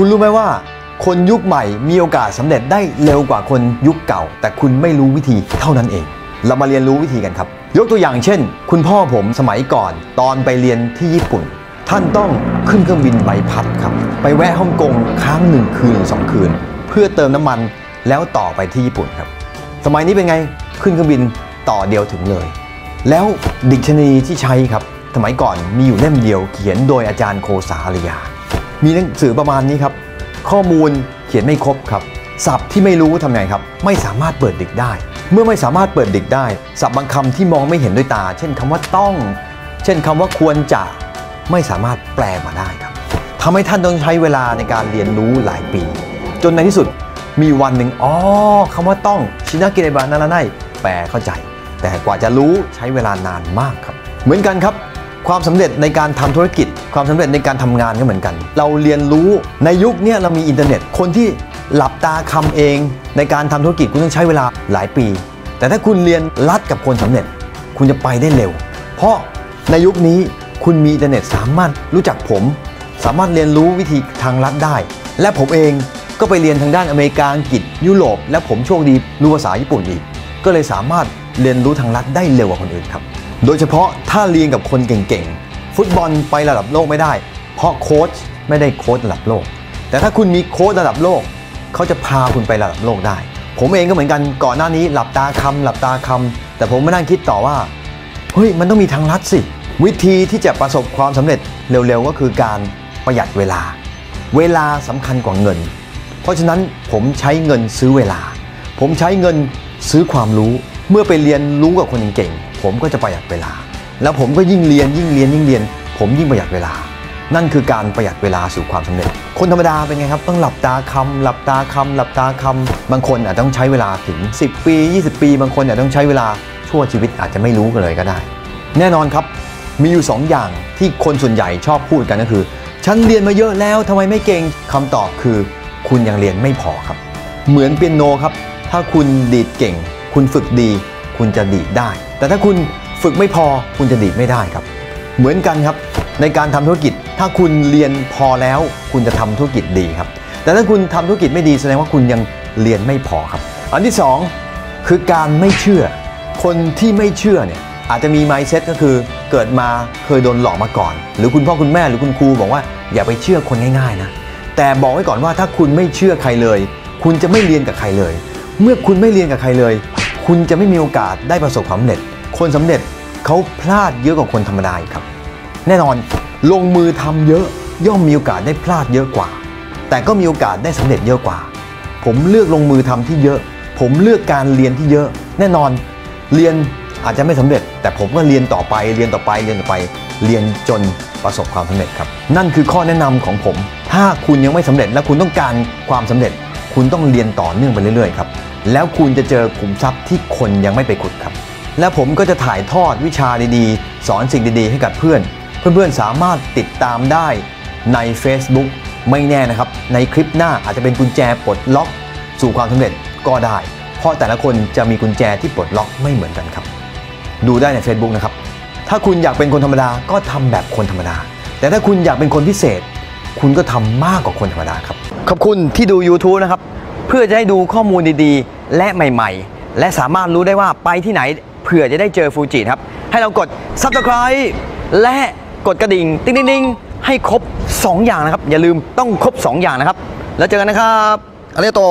คุณรู้ไหมว่า คนยุคใหม่มีโอกาสสำเร็จได้เร็วกว่าคนยุคเก่า แต่คุณไม่รู้วิธีเท่านั้นเอง เรามาเรียนรู้วิธีกันครับ ยกตัวอย่างเช่น คุณพ่อผมสมัยก่อน ตอนไปเรียนที่ญี่ปุ่น ท่านต้องขึ้นเครื่องบินใบพัดครับ ไปแวะฮ่องกงค้างหนึ่งคืนหรือสองคืน เพื่อเติมน้ำมันแล้วต่อไปที่ญี่ปุ่นครับ สมัยนี้เป็นไงขึ้นเครื่องบินต่อเดียวถึงเลย แล้วดิกชันนีที่ใช้ครับ สมัยก่อนมีอยู่เล่มเดียวเขียนโดยอาจารย์โคสาริยา มีหนังสือประมาณนี้ครับ ข้อมูลเขียนไม่ครบครับศัพท์ที่ไม่รู้ทำไงครับ ไม่สามารถเปิดดิกได้ เมื่อไม่สามารถเปิดดิกได้ศัพท์บางคำที่มองไม่เห็นด้วยตา เช่นคำว่าต้อง เช่นคำว่าควรจะไม่สามารถแปลมาได้ครับทำให้ท่านต้องใช้เวลาในการเรียนรู้หลายปี จนในที่สุดมีวันหนึ่งอ๋อคำว่าต้องชินากิเรบานาราไนแปลเข้าใจ แต่กว่าจะรู้ใช้เวลานานมากครับ เหมือนกันครับ ความสำเร็จในการทำธุรกิจ ความสำเร็จในการทำงานก็เหมือนกัน เราเรียนรู้ในยุคนี้เรามีอินเทอร์เน็ต คนที่หลับตาคลำเอง ในการทำธุรกิจคุณต้องใช้เวลาหลายปี แต่ถ้าคุณเรียนลัดกับคนสำเร็จ คุณจะไปได้เร็ว เพราะในยุคนี้คุณมีอินเทอร์เน็ตสามารถรู้จักผม สามารถเรียนรู้วิธีทางลัดได้ และผมเองก็ไปเรียนทางด้านอเมริกาอังกฤษยุโรปและผมโชคดีรู้ภาษาญี่ปุ่นอีกก็เลยสามารถเรียนรู้ทางลัดได้เร็วกว่าคนอื่นครับ โดยเฉพาะถ้าเรียนกับคนเก่งๆ ฟุตบอลไประดับโลกไม่ได้ เพราะโค้ชไม่ได้โค้ชระดับโลก แต่ถ้าคุณมีโค้ชระดับโลก เขาจะพาคุณไประดับโลกได้ ผมเองก็เหมือนกันก่อนหน้านี้หลับตาคำหลับตาคำแต่ผมไม่นั่งคิดต่อว่าเฮ้ยมันต้องมีทางลัดสิ วิธีที่จะประสบความสำเร็จเร็วๆก็คือการประหยัดเวลา เวลาสำคัญกว่าเงิน เพราะฉะนั้นผมใช้เงินซื้อเวลา ผมใช้เงินซื้อความรู้ เมื่อไปเรียนรู้กับคนเก่งๆผมก็จะประหยัดเวลา แล้วผมก็ยิ่งเรียนยิ่งเรียนยิ่งเรียน ผมยิ่งประหยัดเวลา นั่นคือการประหยัดเวลาสู่ความสำเร็จ คนธรรมดาเป็นไงครับ ต้องหลับตาคำหลับตาคำหลับตาคำบางคนอาจต้องใช้เวลาถึง 10 ปี 20 ปี บางคนอาจต้องใช้เวลาชั่วชีวิตอาจจะไม่รู้กันเลยก็ได้ แน่นอนครับมีอยู่ 2อย่างที่คนส่วนใหญ่ชอบพูดกันก็คือ ฉันเรียนมาเยอะแล้วทำไมไม่เก่งคำตอบคือ คุณยังเรียนไม่พอครับ เหมือนเปียโนครับ ถ้าคุณดีดเก่ง คุณฝึกดี คุณจะดีดได้ แต่ถ้าคุณฝึกไม่พอคุณจะดีดไม่ได้ครับ เหมือนกันครับในการทำธุรกิจ ถ้าคุณเรียนพอแล้ว คุณจะทำธุรกิจดีครับ แต่ถ้าคุณทำธุรกิจไม่ดีแสดงว่าคุณยังเรียนไม่พอครับ อันที่สองคือการไม่เชื่อ คนที่ไม่เชื่อเนี่ยอาจจะมี mindset ก็คือเกิดมาเคยโดนหลอกมาก่อน หรือคุณพ่อคุณแม่หรือคุณครูบอกว่าอย่าไปเชื่อคนง่ายๆนะแต่บอกไว้ก่อนว่าถ้าคุณไม่เชื่อใครเลย คุณจะไม่เรียนกับใครเลย เมื่อคุณไม่เรียนกับใครเลย คุณจะไม่มีโอกาสได้ประสบความสำเร็จ คนสำเร็จเขาพลาดเยอะกว่าคนธรรมดาครับ แน่นอนลงมือทำเยอะย่อมมีโอกาสได้พลาดเยอะกว่า แต่ก็มีโอกาสได้สำเร็จเยอะกว่า ผมเลือกลงมือทำที่เยอะ ผมเลือกการเรียนที่เยอะ แน่นอนเรียนอาจจะไม่สำเร็จ แต่ผมก็เรียนต่อไปเรียนต่อไปเรียนต่อไปเรียนจนประสบความสำเร็จครับ นั่นคือข้อแนะนำของผม ถ้าคุณยังไม่สำเร็จและคุณต้องการความสำเร็จ คุณต้องเรียนต่อเนื่องไปเรื่อยๆครับแล้วคุณจะเจอขุมทรัพย์ที่คนยังไม่ไปขุดครับ และผมก็จะถ่ายทอดวิชาดีๆ สอนสิ่งดีๆ ให้กับเพื่อน เพื่อนๆสามารถติดตามได้ใน Facebook ไม่แน่นะครับ ในคลิปหน้าอาจจะเป็นกุญแจปลดล็อกสู่ความสำเร็จก็ได้ เพราะแต่ละคนจะมีกุญแจที่ปลดล็อกไม่เหมือนกันครับ ดูได้ใน Facebook นะครับ ถ้าคุณอยากเป็นคนธรรมดาก็ทำแบบคนธรรมดา แต่ถ้าคุณอยากเป็นคนพิเศษ คุณก็ทำมากกว่าคนธรรมดาครับ ขอบคุณที่ดู YouTube นะครับ เพื่อจะให้ดูข้อมูลดีๆ และใหม่ๆ และสามารถรู้ได้ว่าไปที่ไหนเผื่อจะได้เจอฟูจิครับ ให้เรากด Subscribe และกดกระดิ่ง ติ๊งๆๆให้ครบ 2 อย่างนะครับ อย่าลืมต้องครบ 2 อย่างนะครับ แล้วเจอกันนะครับอาริโต